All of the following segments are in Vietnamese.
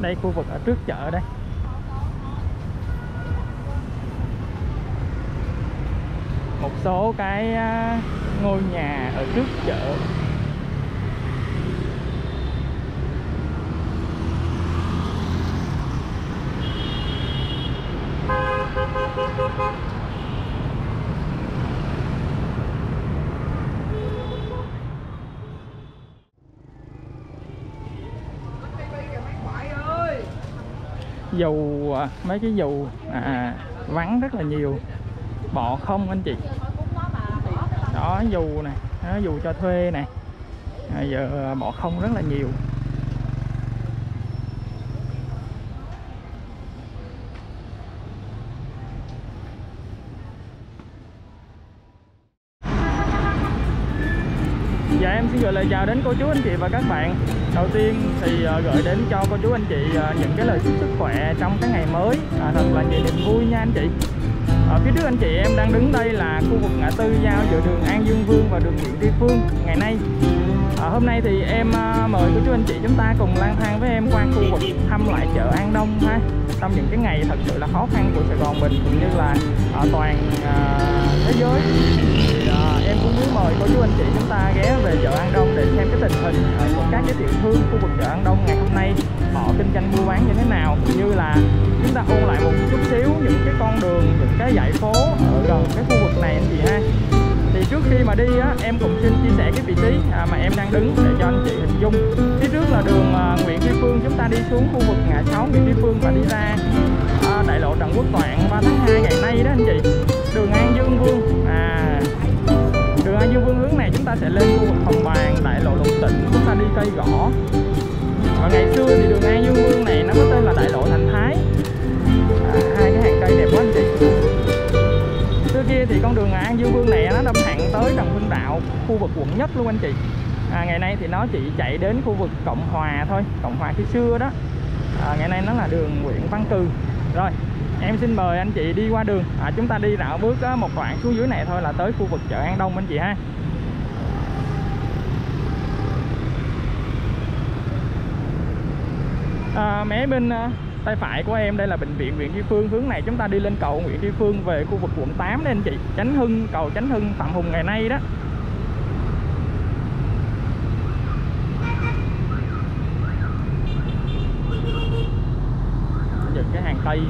đây, khu vực ở trước chợ đây. Một số cái à, ngôi nhà ở trước chợ. Dù à, mấy cái dù à, à, vắng rất là nhiều. Bọ không anh chị. Đó dù nè đó, dù cho thuê nè à, giờ bọ không rất là nhiều Dạ em xin gửi lời chào đến cô chú anh chị và các bạn. Đầu tiên thì ờ, gửi đến cho cô chú anh chị ờ, những cái lời chúc sức khỏe trong cái ngày mới. À, Thật là nhiều niềm vui nha anh chị. Ở phía trước anh chị em đang đứng đây là khu vực ngã tư giao giữa đường An Dương Vương và đường Nguyễn Tri Phương ngày nay. À, Hôm nay thì em mời cô chú anh chị chúng ta cùng lang thang với em qua khu vực thăm lại chợ An Đông ha. Trong những cái ngày thật sự là khó khăn của Sài Gòn mình cũng như là toàn à, thế giới em cũng muốn mời cô chú anh chị chúng ta ghé về chợ An Đông để xem cái tình hình ờ, của các cái tiểu thương khu vực chợ An Đông ngày hôm nay. Họ kinh doanh mua bán như thế nào cũng như là chúng ta ôn lại một chút xíu những cái con đường những cái dãy phố ở gần cái khu vực này anh chị ha. Thì trước khi mà đi á em cũng xin chia sẻ cái vị trí à, mà em đang đứng để cho anh chị hình dung. Phía trước là đường à, Nguyễn Tri Phương chúng ta đi xuống khu vực ngã sáu Nguyễn Tri Phương và đi ra à, đại lộ Trần Quốc Toạn. 3 tháng 2 ngày nay đó anh chị. Cây gõ. Và ngày xưa thì đường An Dương Vương này nó có tên là đại lộ Thành Thái. À, hai cái hàng cây đẹp quá anh chị. Xưa kia thì con đường An Dương Vương này nó đâm thẳng tới Trần Hưng Đạo khu vực quận nhất luôn anh chị. À, ngày nay thì nó chỉ chạy đến khu vực Cộng Hòa thôi Cộng Hòa khi xưa đó. À, ngày nay nó là đường Nguyễn Văn Cừ. Rồi em xin mời anh chị đi qua đường. À, chúng ta đi rạo bước một đoạn xuống dưới này thôi là tới khu vực chợ An Đông anh chị ha. À, mé bên à, tay phải của em đây là bệnh viện Nguyễn Duy Phương. Hướng này chúng ta đi lên cầu Nguyễn Duy Phương về khu vực quận 8 đây anh chị. Chánh Hưng cầu Chánh Hưng Phạm Hùng ngày nay đó. Những cái hàng cây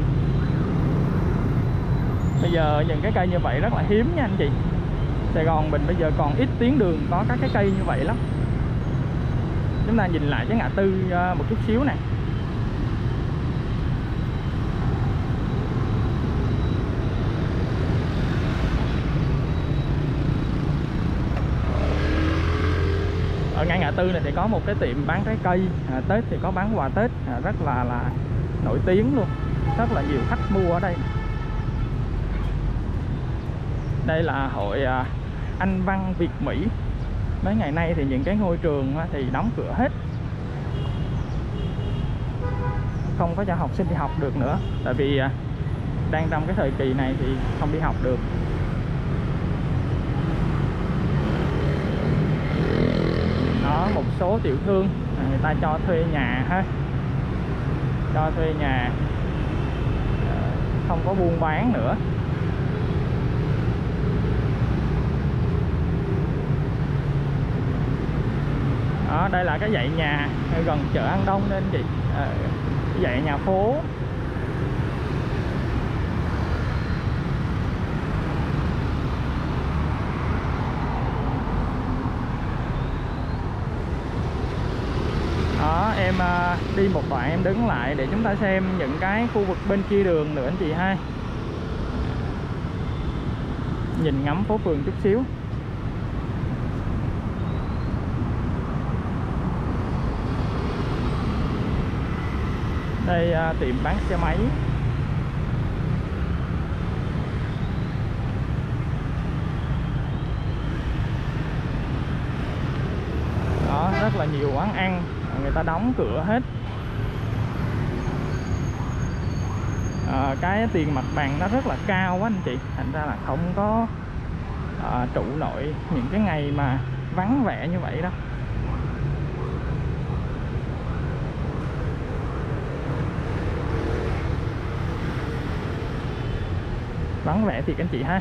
bây giờ những cái cây như vậy rất là hiếm nha anh chị. Sài Gòn mình bây giờ còn ít tuyến đường có các cái cây như vậy lắm. Chúng ta nhìn lại cái ngã tư à, một chút xíu nè ở ngay ngã tư này thì có một cái tiệm bán trái cây. À, Tết thì có bán quà Tết. À, rất là là nổi tiếng luôn. Rất là nhiều khách mua ở đây. Đây là hội à, Anh Văn Việt Mỹ. Mấy ngày nay thì những cái ngôi trường á, thì đóng cửa hết. Không có cho học sinh đi học được nữa. Tại vì à, đang trong cái thời kỳ này thì không đi học được đó một số tiểu thương. À, người ta cho thuê nhà ha. Cho thuê nhà. À, không có buôn bán nữa. Đó đây là cái dãy nhà gần chợ An Đông nên chị à, dãy nhà phố đó em à, đi một đoạn em đứng lại để chúng ta xem những cái khu vực bên kia đường nữa anh chị ha. Nhìn ngắm phố phường chút xíu. Đây à, tiệm bán xe máy. Đó rất là nhiều quán ăn người ta đóng cửa hết. À, cái tiền mặt bằng nó rất là cao quá anh chị. Thành ra là không có à, trụ nổi những cái ngày mà vắng vẻ như vậy đó vắng vẻ thì anh chị ha.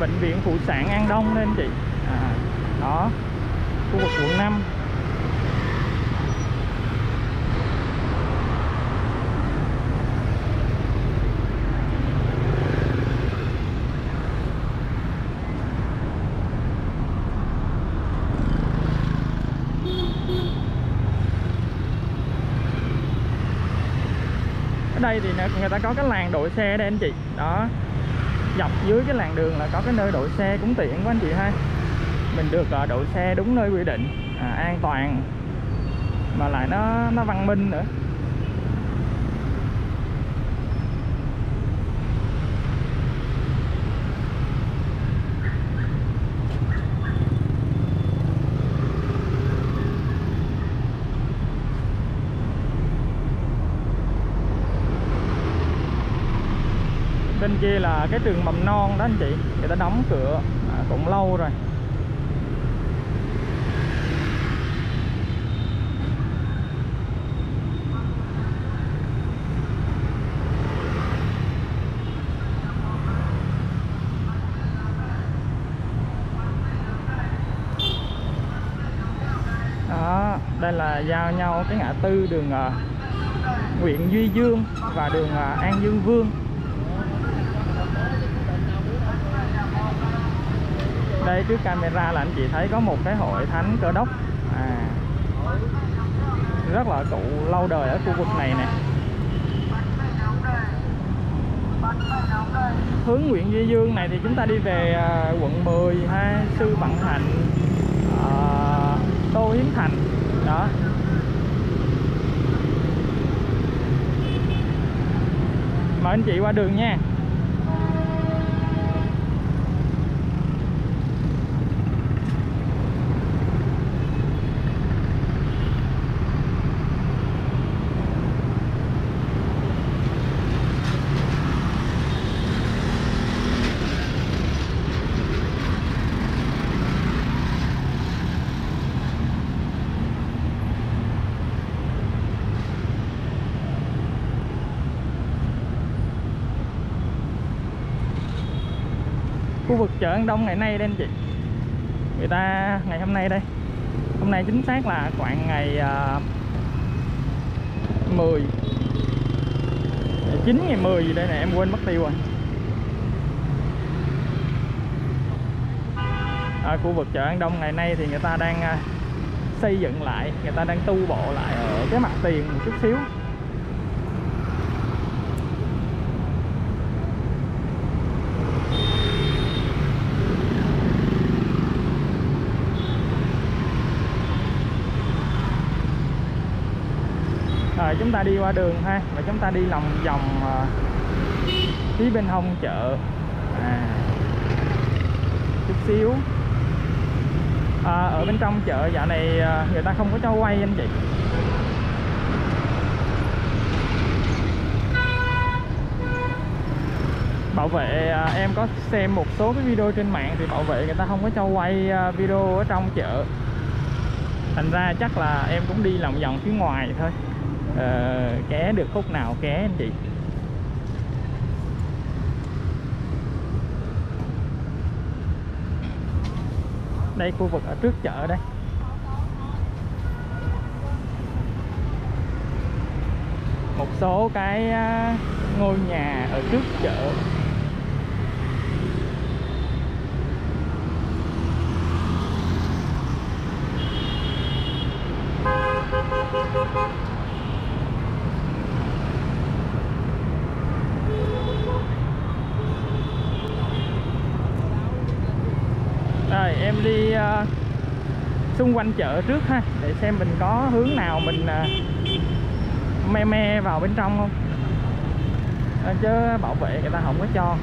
Bệnh viện phụ sản An Đông nên anh chị. À, đó khu vực quận 5 ở đây thì người ta có cái làn đội xe đây anh chị. Đó dọc dưới cái làn đường là có cái nơi đội xe cũng tiện quá anh chị ha. Mình được đậu đội xe đúng nơi quy định à, an toàn. Mà lại nó nó văn minh nữa. Bên kia là cái trường mầm non đó anh chị người ta đóng cửa à, cũng lâu rồi. Đó đây là giao nhau cái ngã tư đường à, uh, Nguyễn Duy Dương và đường uh, An Dương Vương. Đây trước camera là anh chị thấy có một cái hội thánh cơ đốc. À, rất là cụ lâu đời ở khu vực này nè. Hướng Nguyễn Duy Dương này thì chúng ta đi về à, quận 10 ha Sư Bằng Thạnh à, Tô Hiến Thành đó. Mời anh chị qua đường nha. Chợ An Đông ngày nay đây anh chị. Người ta ngày hôm nay đây. Hôm nay chính xác là khoảng ngày uh, 10 9 ngày 10 gì đây nè em quên mất tiêu rồi. Ở khu vực chợ An Đông ngày nay thì người ta đang uh, xây dựng lại người ta đang tu bộ lại ở cái mặt tiền một chút xíu. Rồi chúng ta đi qua đường ha và chúng ta đi lòng vòng à, phía bên hông chợ. À, chút xíu. À, ở bên trong chợ dạo này à, người ta không có cho quay anh chị. Bảo vệ à, em có xem một số cái video trên mạng thì bảo vệ người ta không có cho quay video ở trong chợ. Thành ra chắc là em cũng đi lòng vòng phía ngoài thôi. Ờ, ké được khúc nào ké anh chị? Đây khu vực ở trước chợ đây. Một số cái à, ngôi nhà ở trước chợ rồi em đi uh, xung quanh chợ trước ha để xem mình có hướng nào mình à, me me vào bên trong không. À, chứ bảo vệ người ta không có cho.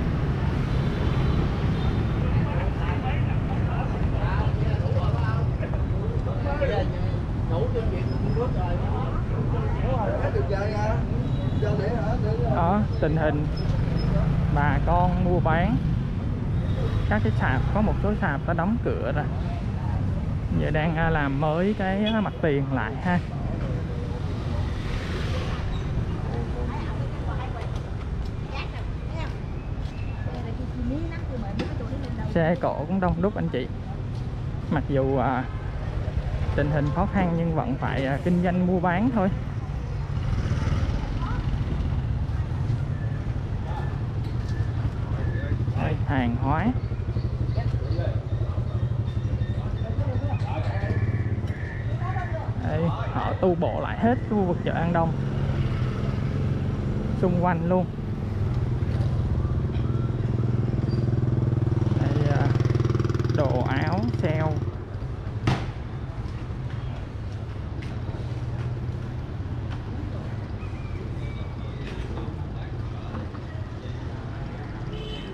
Đó tình hình. Bà con mua bán. Các cái sạp có một số sạp đã đóng cửa rồi giờ đang à, làm mới cái à, mặt tiền lại ha. Xe cộ cũng đông đúc anh chị. Mặc dù à, tình hình khó khăn nhưng vẫn phải à, kinh doanh mua bán thôi. Đây, hàng hóa Đây, họ tu bổ lại hết khu vực chợ An Đông. Xung quanh luôn. Đây, à, đồ áo sale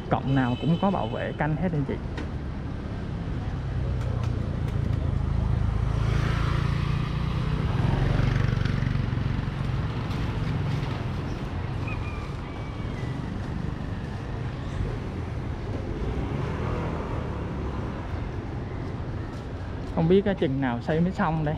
cộng nào cũng có bảo vệ canh hết anh chị. Không biết cái chừng nào xây mới xong đây.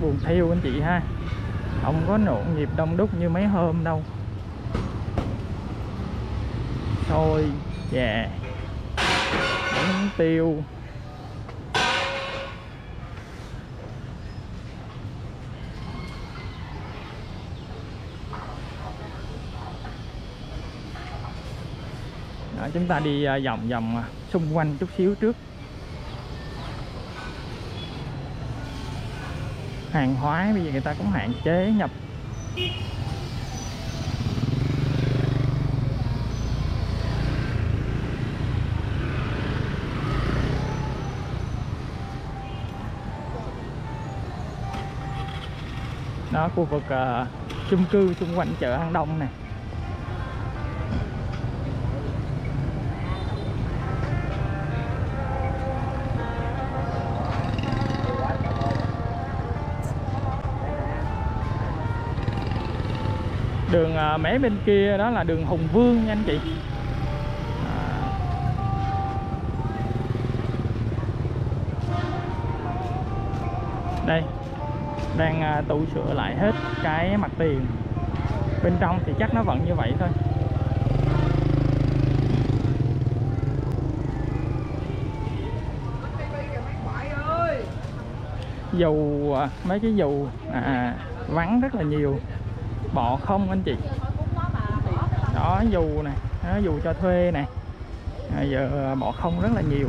Buồn thiêu anh chị ha. Không có nhộn nhịp đông đúc như mấy hôm đâu. Thôi, chè bánh tiêu. Chúng ta đi à, vòng vòng à, xung quanh chút xíu trước. Hàng hóa bây giờ người ta cũng hạn chế nhập. Đó khu vực uh, chung cư xung quanh chợ An Đông này đường à, mé bên kia đó là đường Hùng Vương nha anh chị. À. Đây đang à, tụ tu sửa lại hết cái mặt tiền. Bên trong thì chắc nó vẫn như vậy thôi. Dù mấy cái dù à, vắng rất là nhiều bọ không anh chị? Đó dù này đó, dù cho thuê này à, giờ bọ không rất là nhiều.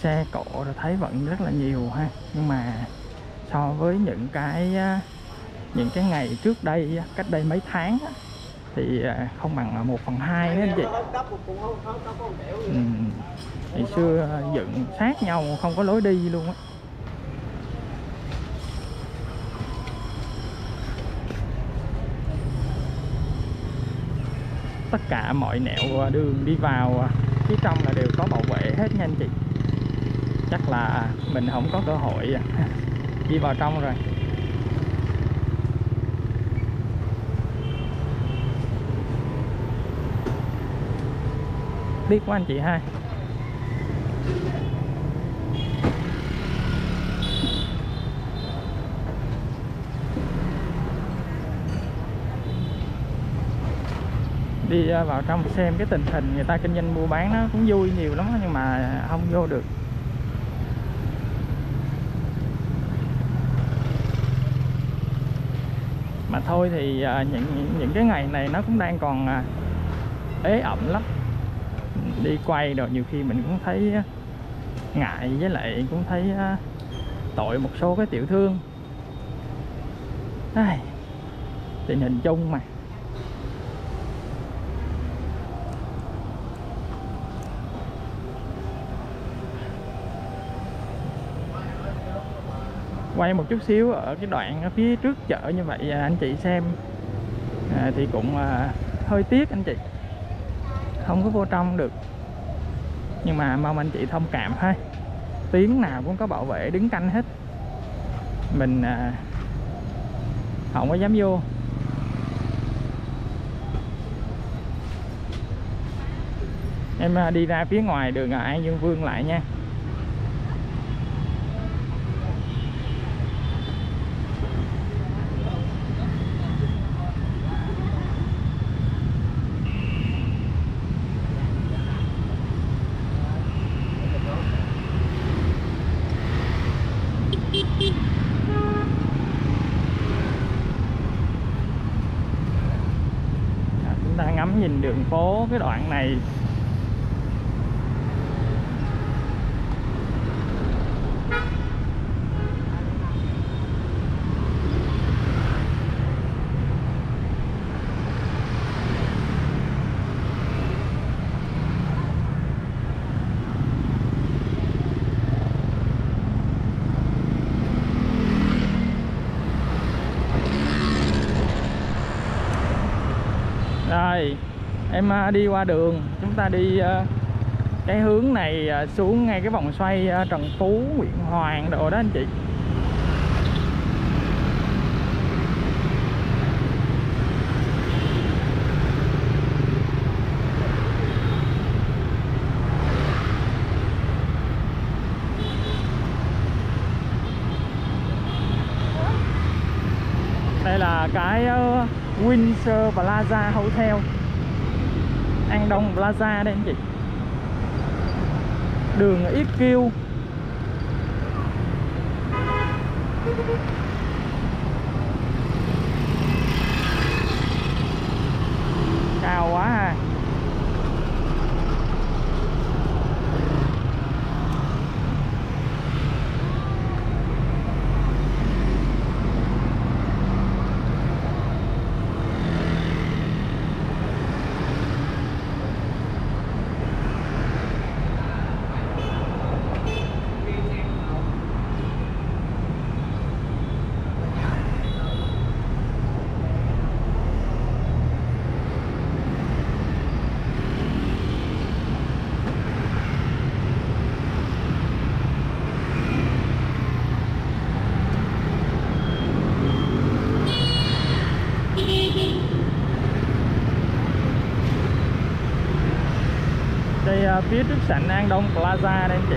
Xe cộ rồi thấy vẫn rất là nhiều ha. Nhưng mà so với những cái những cái ngày trước đây cách đây mấy tháng thì à, không bằng một phần hai đấy anh chị. Ừ. ngày xưa à, dựng sát nhau không có lối đi luôn á. Tất cả mọi nẻo à, đường đi vào phía trong là đều có bảo vệ hết nha anh chị. Chắc là mình không có cơ hội đi vào trong rồi. Biết của anh chị hai. Đi à, vào trong xem cái tình hình người ta kinh doanh mua bán nó cũng vui nhiều lắm nhưng mà không vô được. Mà thôi thì à, những những cái ngày này nó cũng đang còn à, ế ẩm lắm đi quay rồi nhiều khi mình cũng thấy ngại với lại cũng thấy tội một số cái tiểu thương. Ai, tình hình chung mà. Quay một chút xíu ở cái đoạn ở phía trước chợ như vậy à, anh chị xem. À, thì cũng à, hơi tiếc anh chị không có vô trong được. Nhưng mà mong anh chị thông cảm ha. Tiếng nào cũng có bảo vệ đứng canh hết. Mình à, không có dám vô. Em à, đi ra phía ngoài đường à, An Dương Vương lại nha À, chúng ta ngắm nhìn đường phố. Cái đoạn này rồi em à, đi qua đường. Chúng ta đi à, cái hướng này à, xuống ngay cái vòng xoay Trần Phú Nguyễn Hoàng đồ đó anh chị. Đây là cái Windsor Plaza Hotel. An Đông Plaza đây anh chị. Đường Yết Kiêu cao quá ha đây à, phía trước sảnh An Đông Plaza đây anh chị.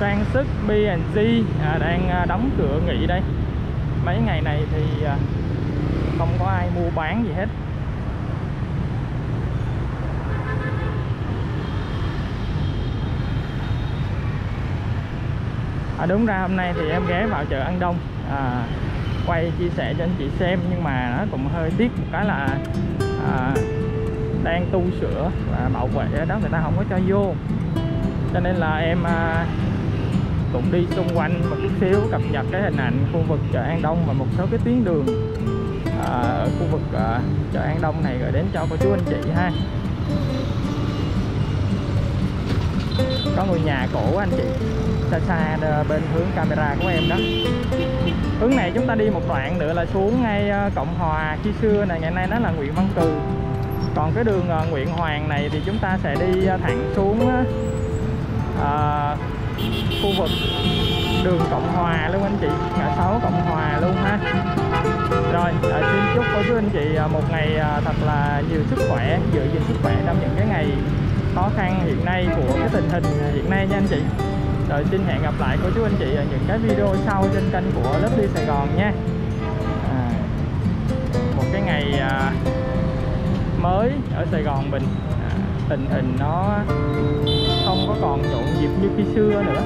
Trang sức B&G à, đang à, đóng cửa nghỉ đây. Mấy ngày này thì à, không có ai mua bán gì hết. À, đúng ra hôm nay thì em ghé vào chợ An Đông à, quay chia sẻ cho anh chị xem nhưng mà nó cũng hơi tiếc một cái là à, đang tu sửa và bảo vệ ở đó người ta không có cho vô. Cho nên là em à, cũng đi xung quanh một chút xíu cập nhật cái hình ảnh khu vực chợ An Đông và một số cái tuyến đường à, ở khu vực à, chợ An Đông này gửi đến cho cô chú anh chị ha. Có ngôi nhà cổ anh chị xa xa bên hướng camera của em đó hướng này chúng ta đi một đoạn nữa là xuống ngay ờ, Cộng Hòa khi xưa này ngày nay nó là Nguyễn Văn Cừ. Còn cái đường ờ, Nguyễn Hoàng này thì chúng ta sẽ đi ờ, thẳng xuống à, khu vực đường Cộng Hòa luôn anh chị ngã sáu Cộng Hòa luôn ha. Rồi xin chúc cô chú anh chị một ngày thật là nhiều sức khỏe giữ gìn sức khỏe trong những cái ngày khó khăn hiện nay của cái tình hình hiện nay nha anh chị rồi xin hẹn gặp lại cô chú anh chị ở những cái video sau trên kênh của lớp đi Sài Gòn nha. À, một cái ngày à, mới ở Sài Gòn mình à, tình hình nó không có còn nhộn nhịp như khi xưa nữa.